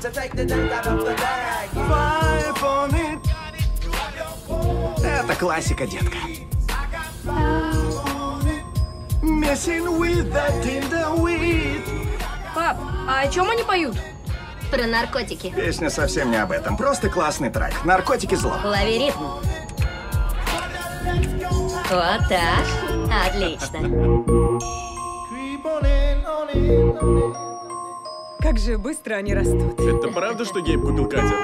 Five on it. Это классика, детка. Messing with that tender weed. Пап, а о чем они поют? Про наркотики. Песня совсем не об этом, просто классный трек. Наркотики зло. Лови ритм. Вот так. Отлично. Как же быстро они растут. Это правда, что Гейб купил катер?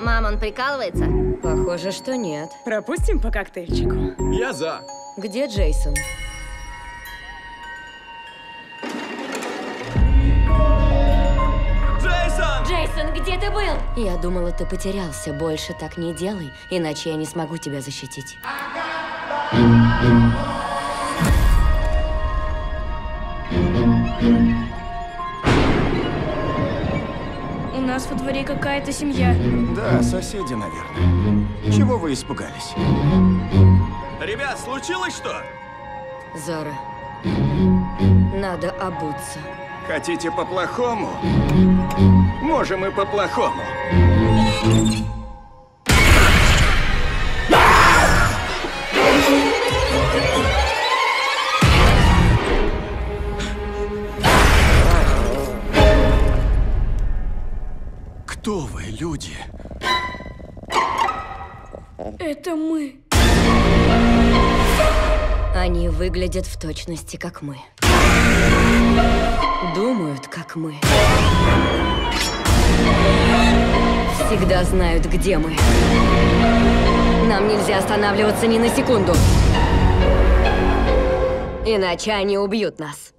Мам, он прикалывается? Похоже, что нет. Пропустим по коктейльчику. Я за. Где Джейсон? Джейсон, где ты был? Я думала, ты потерялся. Больше так не делай, иначе я не смогу тебя защитить. У нас во дворе какая-то семья. Да, соседи, наверное. Чего вы испугались? Ребят, случилось что? Зара, надо обуться. Хотите по-плохому? Можем и по-плохому. Кто вы, люди? Это мы. Они выглядят в точности, как мы. Думают, как мы. Всегда знают, где мы. Нам нельзя останавливаться ни на секунду. Иначе они убьют нас.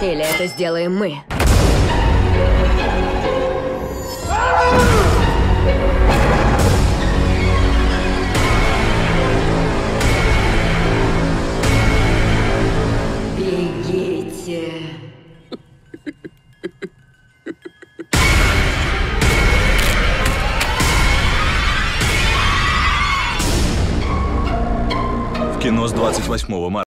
Или это сделаем мы. Бегите. В кино с 28 марта.